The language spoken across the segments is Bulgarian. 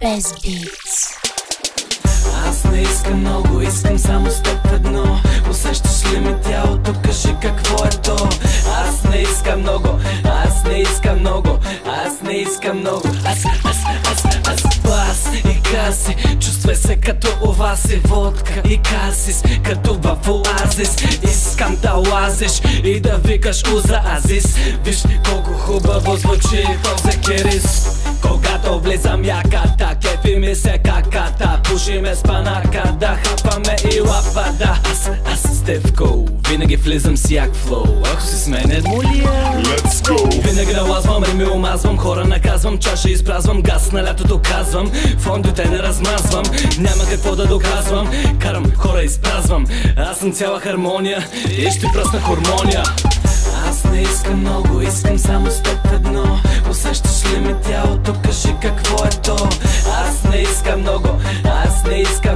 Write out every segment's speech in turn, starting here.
без бит. Аз не искам много, искам само с теб едно Усещаш ли ми тялото, кажи какво е то. Аз не искам много, аз не искам много Аз не искам много. Аз, аз, аз, аз, бас и каси Чувствай се като оваси водка и касис Като в оазис. Искам да лазиш и да викаш уза азис Виж колко хубаво звучи този керис когато влизам яката, кефи ми се каката. Пушиме с панака, да хапаме и лапада Аз, аз Стевко, винаги влизам с як флоу. Ако си с мене, молия Let's go! Винаги налазвам, рими омазвам, хора наказвам Чаша изпразвам, газ на лятото казвам Фондите не размазвам, няма какво да доказвам Карам, хора изпразвам, аз съм цяла хармония И ще пръсна хормония. Аз не искам много, искам само с теб едно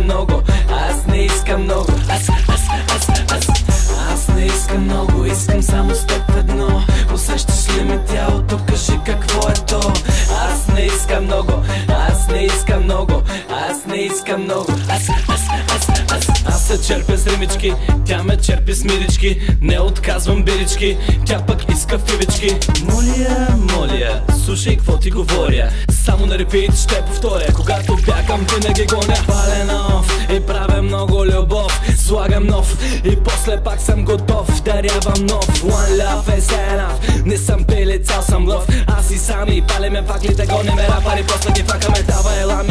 много. Аз не искам много, аз, аз, аз, аз Аз не искам много, искам само с едно. Усещаш ли ми тялото, кажи какво е то. Аз не искам много, аз не искам много. Аз не искам много, аз, аз, аз, аз Аз се черпя с римички, ме черпи с мирички Не отказвам бирички, тя пък иска фивички. Моля, моля, слушай какво ти говоря. Само на репит ще повторя Когато бягам винаги гоня. Паленов и правя много любов Слагам нов и после пак съм готов Дарявам нов. One love is enough Не съм пиле, цял съм лъв. Аз и сами палиме факлите, гонеме рапари После ги факаме, дава ела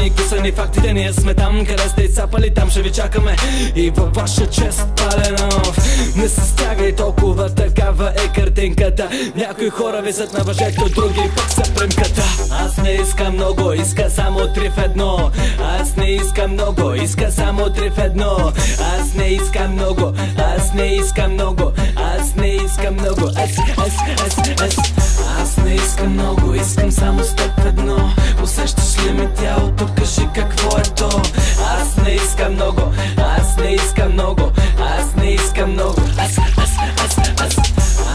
Кусани фактите, ние сме там Къде сте и цапали, там ще ви чакаме. И във ваша чест паленов Не се стягай толкова, такава е картинката. Някои хора висят на въжето, други пък са примката Аз не искам много, иска само три в едно. Аз не искам много, иска само три в едно. Аз не искам много, аз не искам много. Аз не искам много, аз, аз, аз Аз е Аз не искам много, аз не искам много Аз не искам много, аз, аз, аз, аз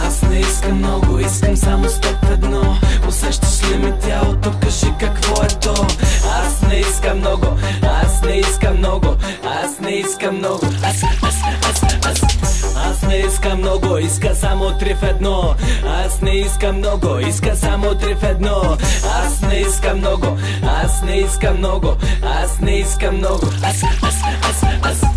Аз не искам много, искам само с едно Усещаш ли ми тялото, кажи какво е то. Аз не искам много, аз не искам много Аз не искам много, аз, аз, аз аз не искам много, иска само три в едно. Аз не искам много, иска само три в едно. Аз не искам много, аз не искам много Аз не искам много, аз, аз, аз, аз Без